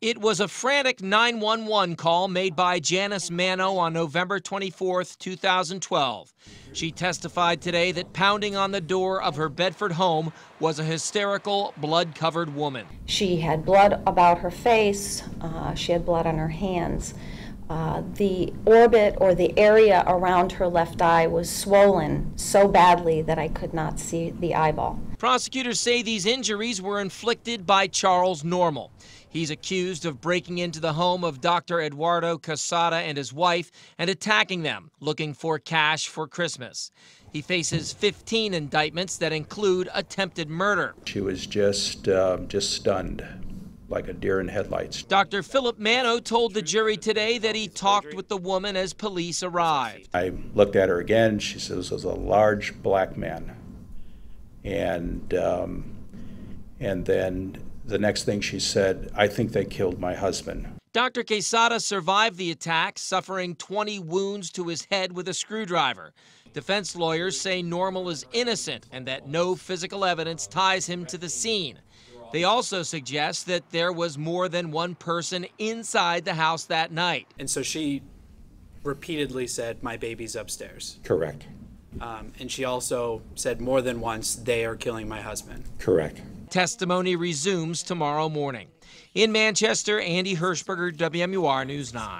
It was a frantic 911 call made by Janice Mano on November 24, 2012. She testified today that pounding on the door of her Bedford home was a hysterical, blood covered woman. She had blood about her face, uh, she had blood on her hands. Uh, the orbit or the area around her left eye was swollen so badly that I could not see the eyeball. Prosecutors say these injuries were inflicted by Charles Normil. He's accused of breaking into the home of Dr. Eduardo Quesada and his wife and attacking them, looking for cash for Christmas. He faces 15 indictments that include attempted murder. She was just, uh, just stunned like a deer in headlights. Dr. Philip Mano told the jury today that he talked with the woman as police arrived. I looked at her again. She says was a large black man. And, um, and then the next thing she said, I think they killed my husband. Dr. Quesada survived the attack, suffering 20 wounds to his head with a screwdriver. Defense lawyers say Normil is innocent and that no physical evidence ties him to the scene. They also suggest that there was more than one person inside the house that night. And so she repeatedly said, My baby's upstairs. Correct. Um, and she also said more than once, They are killing my husband. Correct. Testimony resumes tomorrow morning. In Manchester, Andy Hirschberger, WMUR News 9.